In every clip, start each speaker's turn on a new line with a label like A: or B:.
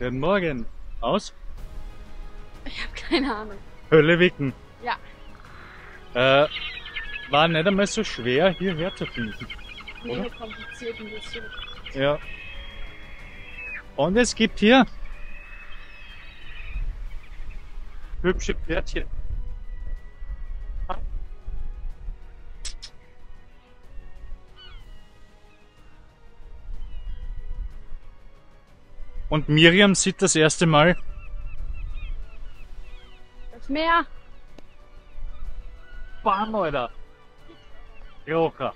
A: Guten Morgen. Aus
B: Ich habe keine Ahnung.
A: Hölle Wicken.
B: Ja.
A: Äh, war nicht einmal so schwer hierher zu finden. Oder?
B: kompliziert ein bisschen.
A: Ja. Und es gibt hier hübsche Pferdchen. Und Miriam sieht das erste Mal
B: Das Meer.
A: Bam, Alter. Joker.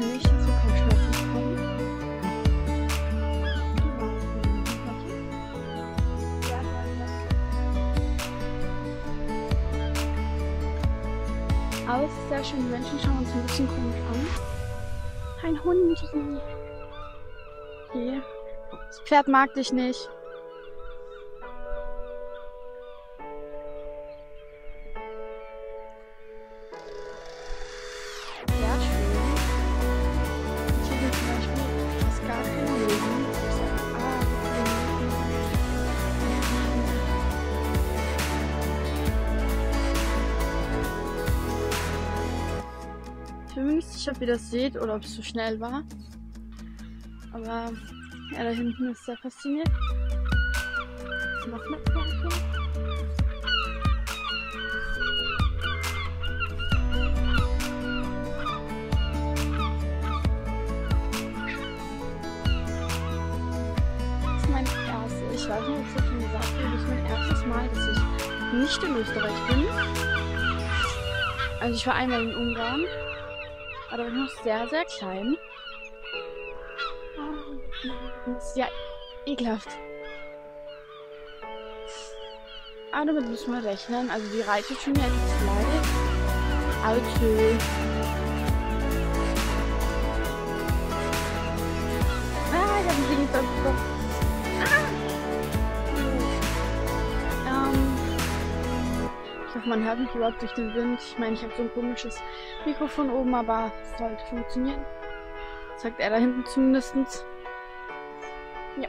B: Ich nicht, dass wir kein Schmerzen kommen. Aber es ist sehr schön, die Menschen schauen uns ein bisschen komisch an. Ein Hund. Okay. Das Pferd mag dich nicht. Das seht oder ob es zu schnell war. Aber ja, da hinten ist sehr fasziniert. Noch eine Karte. Das ist mein erstes, ich weiß nicht, ob ich das schon gesagt habe, das ist mein erstes Mal, dass ich nicht in Österreich bin. Also ich war einmal in Ungarn, aber noch sehr, sehr klein. Das ist ja ekelhaft. Aber damit müssen wir rechnen. Also die Reite tut mir etwas leid. Auto. Hoffe, man hört mich überhaupt durch den Wind. Ich meine, ich habe so ein komisches Mikrofon oben, aber es sollte funktionieren. Sagt er da hinten zumindestens. Ja.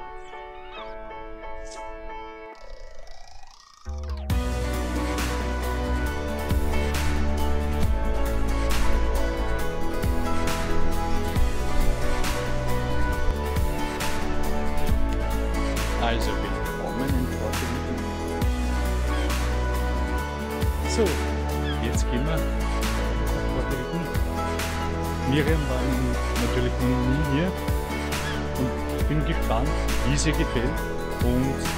A: Wie sie gefällt und ja,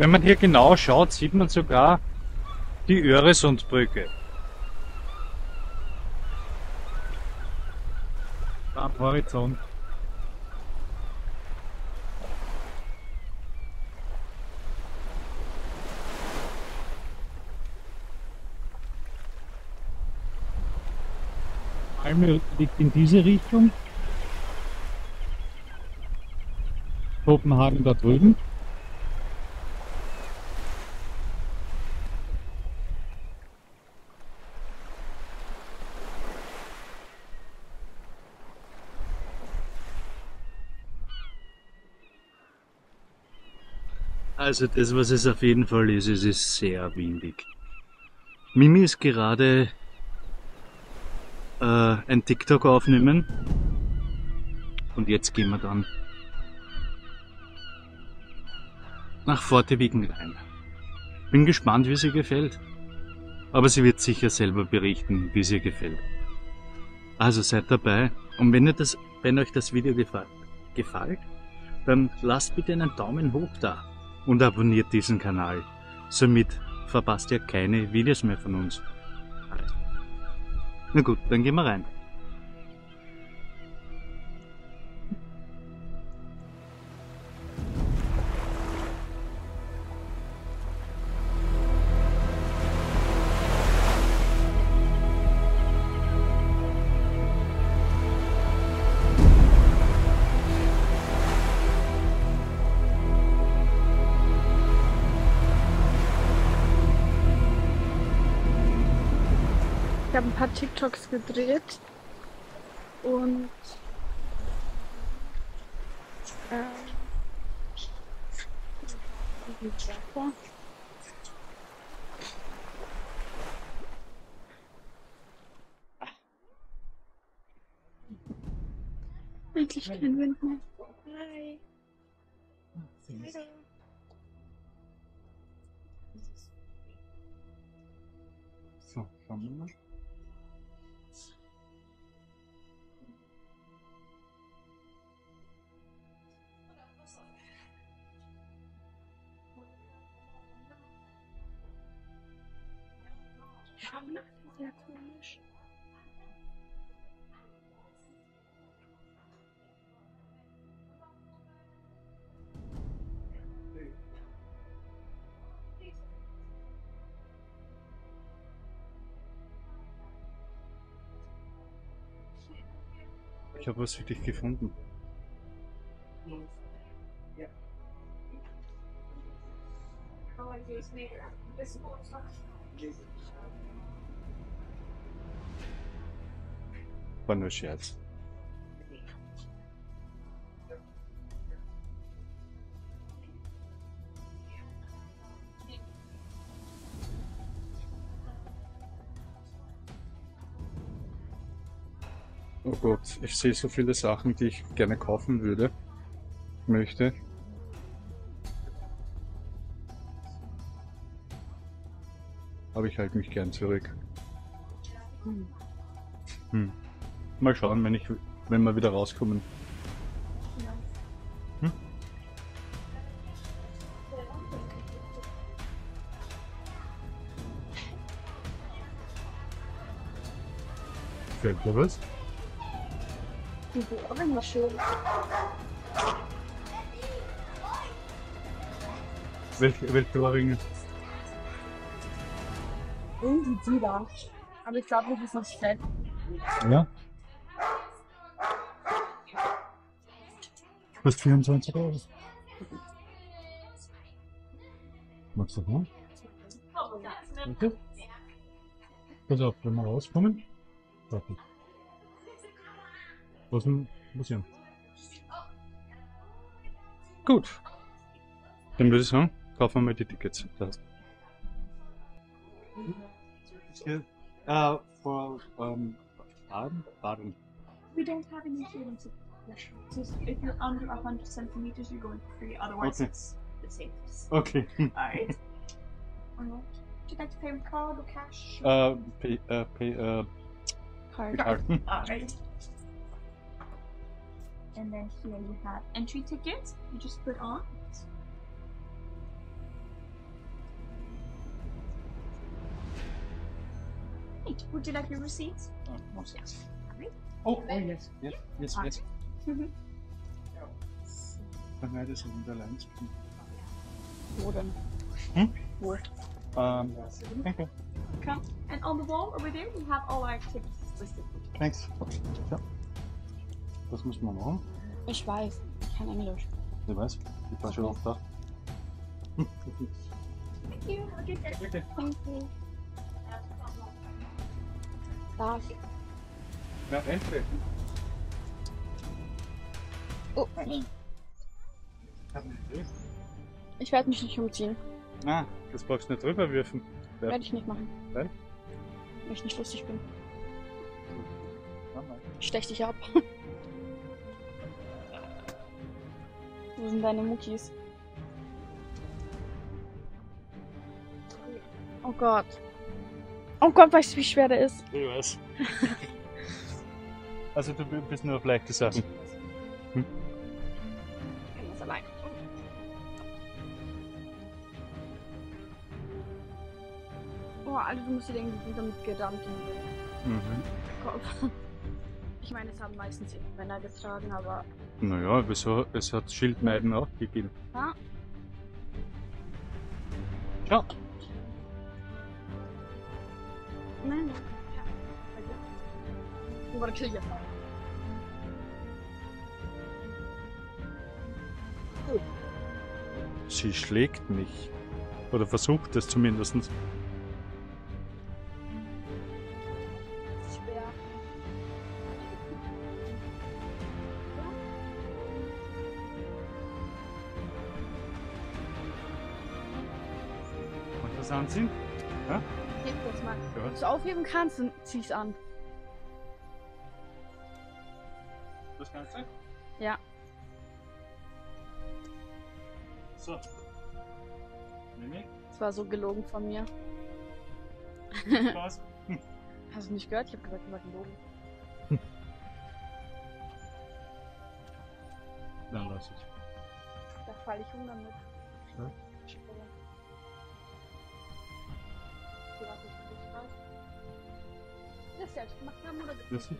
A: Wenn man hier genau schaut, sieht man sogar die Öresundbrücke. Am Horizont. Malmö liegt in diese Richtung. Kopenhagen da drüben. Also das, was es auf jeden Fall ist, es ist sehr windig. Mimi ist gerade äh, ein TikTok aufnehmen und jetzt gehen wir dann nach Fortewigen rein. Bin gespannt, wie sie gefällt. Aber sie wird sicher selber berichten, wie sie gefällt. Also seid dabei und wenn, ihr das, wenn euch das Video gefällt, gefällt, dann lasst bitte einen Daumen hoch da und abonniert diesen Kanal. Somit verpasst ihr keine Videos mehr von uns. Na gut, dann gehen wir rein.
B: Habe ein paar TikToks gedreht und ähm, wirklich kein Wind mehr.
C: Hi. Hallo.
A: So, schauen wir mal.
C: Schauen alle sehr komisch.
A: Ich habe was für dich gefunden. War nur Scherz. Oh Gott, ich sehe so viele Sachen, die ich gerne kaufen würde, möchte. Aber ich halte mich gern zurück. Hm. Mal schauen, wenn ich, wenn wir wieder rauskommen. Hm? Fällt dir was?
B: Die Ohren war schön.
A: Welche, welche Ohrringe?
B: Irgendwie die da. Aber ich glaube, das ist noch fett.
A: Ja. Kostet 24 Euro. Magst du mal? Okay. Pass auf, wenn wir rauskommen. Warte. Was denn? Museum. Gut. Dann würde ich sagen, kaufen wir mal die Tickets. Das. Uh, for um, Baden? Baden.
C: We don't have any. Just if you're under 100 centimeters, you're going free. Otherwise,
A: Okay.
C: it's the safest.
A: Okay.
C: Alright. Alright. Would you like to pay with card or cash?
A: uh, pay, uh, pay, uh,
B: Card.
A: card.
C: Alright. And then here you have entry tickets. You just put on. Right. Would you like your receipts?
A: Oh, nonsense.
C: Alright.
A: Oh, oh, yes, yes, yes, yes.
C: Mhm.
A: Dann werde ich in der Lines.
B: Wo denn?
A: Hm?
B: Wo?
A: Um, okay,
C: Come. And on the wall over there, we have all our activities listed.
A: thanks. Ja. Was muss man machen?
B: Ich weiß. Kein Englisch.
A: Ich weiß, ich war schon oft da.
C: Thank you. Have a good day.
A: Okay.
B: Thank you. Darf.
A: Ja, endlich.
B: Oh, ich werde mich nicht umziehen.
A: Na, das brauchst du nicht drüber werfen. Ja.
B: Werde ich nicht machen.
A: Weil?
B: Weil ich nicht lustig bin. Ich stech dich ab. Wo sind deine Muckis? Oh Gott. Oh Gott, weißt du, wie schwer der ist?
A: Ich weiß. also du bist nur auf leichte Sachen.
B: Du musst dir denken, die sind damit gedammt im
A: Mhm.
B: Kopf. Ich meine, es haben meistens Männer getragen, aber
A: Naja, wieso? Es hat Schildmeiden auch gegeben.
B: Ja.
A: Ja.
B: nein, nein. Ja. Du war kill you.
A: Sie schlägt mich. Oder versucht es zumindest.
B: Du aufheben kannst, dann zieh's an.
A: Das Ganze?
B: Ja.
A: So. Mimik,
B: Das war so gelogen von mir.
A: was?
B: Hast du nicht gehört? Ich habe gesagt, das war gelogen.
A: Dann lass ich.
B: Da falle ich um damit.
A: Ja.
B: Das selbst gemacht haben oder
A: Das sind,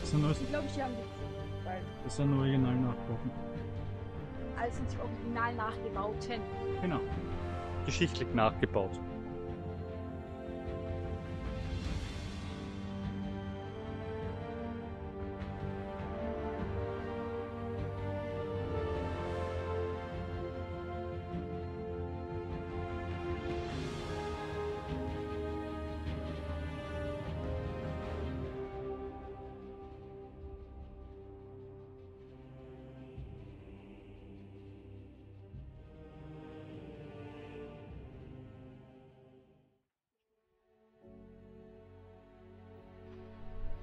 A: das sind, alles,
B: Ich glaube, ich haben weil
A: das sind original nachkochen.
B: alles sind die original nachgebauten.
A: Genau. Geschichtlich nachgebaut.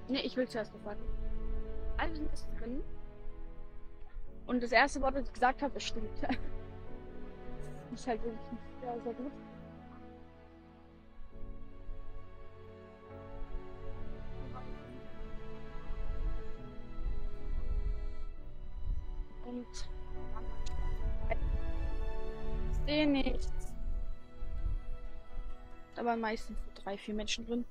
B: Ne, ich will zuerst warten. Alles ist drin. Und das erste Wort, das ich gesagt habe, das stimmt. ist halt wirklich nicht sehr, sehr gut. Und ich sehe nichts. Da waren meistens drei, vier Menschen drin.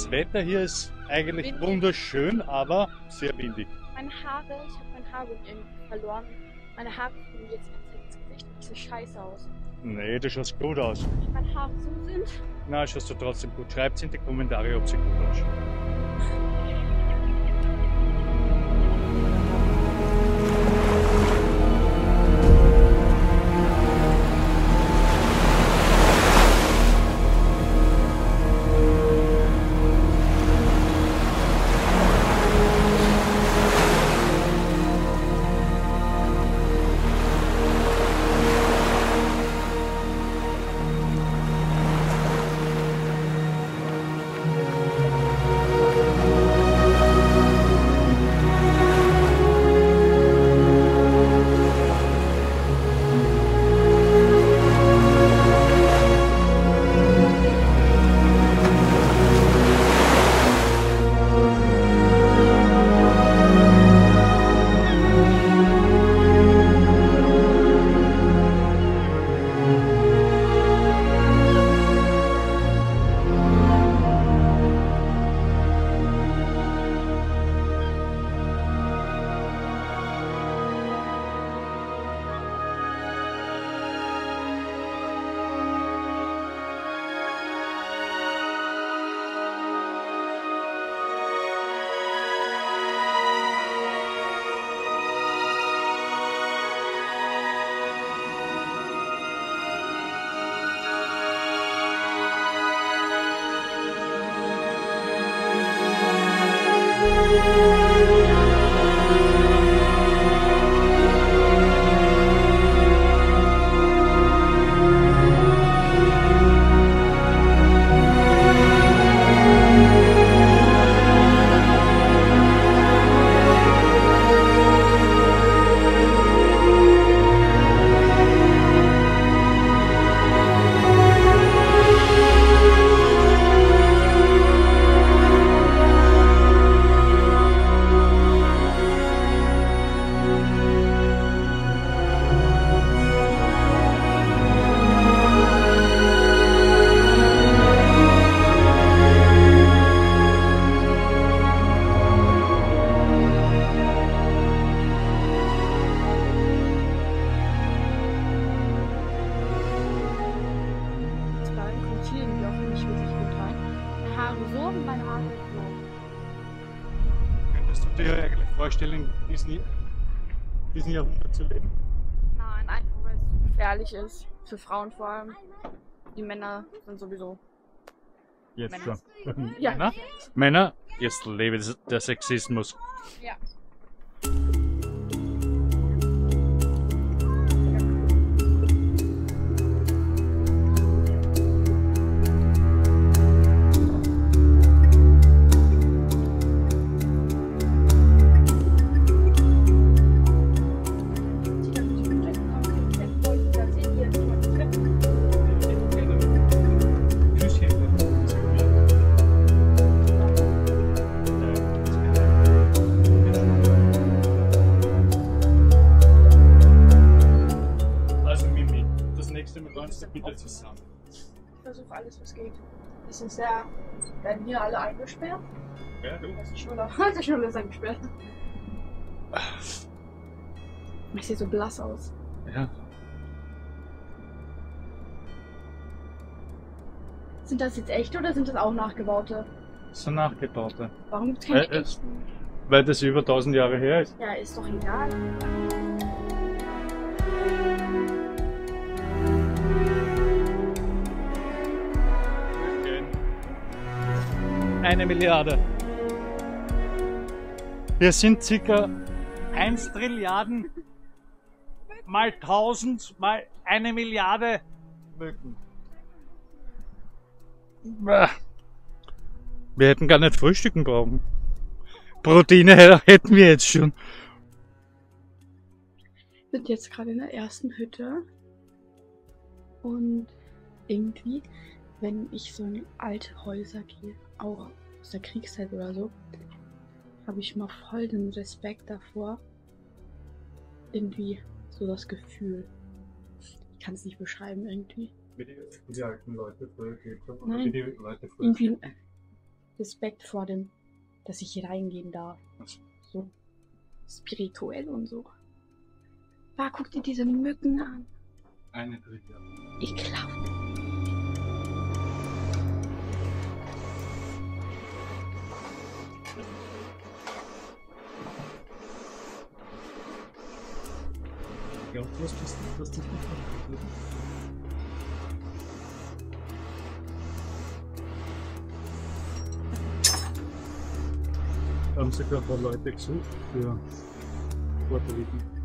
B: Das Wetter hier ist eigentlich Windig.
A: wunderschön, aber sehr windig.
B: Meine Haare, ich habe mein Haargummi irgendwie verloren. Meine Haare kommen jetzt ganz ins Gesicht und sehe scheiße aus.
A: Nee, du schaust gut aus.
B: Wenn meine Haare so sind.
A: Na, schaust du trotzdem gut. Schreibt in die Kommentare, ob sie gut ausschaut.
B: oben mein Haar geflogen.
A: Könntest du dir eigentlich vorstellen, diesen, diesen Jahrhundert zu leben?
B: Nein, einfach weil es gefährlich ist. Für Frauen vor allem. Die Männer sind sowieso.
A: Jetzt
B: Männer.
A: schon.
B: Ja.
A: Männer? Männer? Jetzt lebe der Sexismus.
B: Ja.
C: Versuche alles, was geht. Es sind sehr. werden hier alle eingesperrt.
A: Ja, du?
C: Also die Schule, also die Schule ist eingesperrt.
B: Ich sehe so blass aus.
A: Ja.
B: Sind das jetzt echte oder sind das auch nachgebaute?
A: So nachgebaute.
B: Warum gibt es keine
A: äh.
B: echten?
A: Weil das über 1000 Jahre her ist.
B: Ja, ist doch egal.
A: Eine Milliarde. Wir sind circa 1 Trilliarden mal 1000 mal eine Milliarde Mücken. Wir hätten gar nicht frühstücken brauchen. Proteine hä- hätten wir jetzt schon.
B: Wir sind jetzt gerade in der ersten Hütte. Und irgendwie, wenn ich so in alte Häuser gehe, auch aus der Kriegszeit oder so, habe ich mal voll den Respekt davor. Irgendwie so das Gefühl. Ich kann es nicht beschreiben irgendwie.
A: Wie die, die alten Leute früher gelebt haben.
B: Nein.
A: Wie die Leute früher
B: Irgendwie Respekt vor dem, dass ich hier reingehen darf. So spirituell und so. Ah, guck dir diese Mücken an.
A: Eine Trilliarde.
B: Ekelhaft.
A: Ja, du hast das, du hast das nicht verstanden. Haben sogar ein paar Leute gesucht für Rico.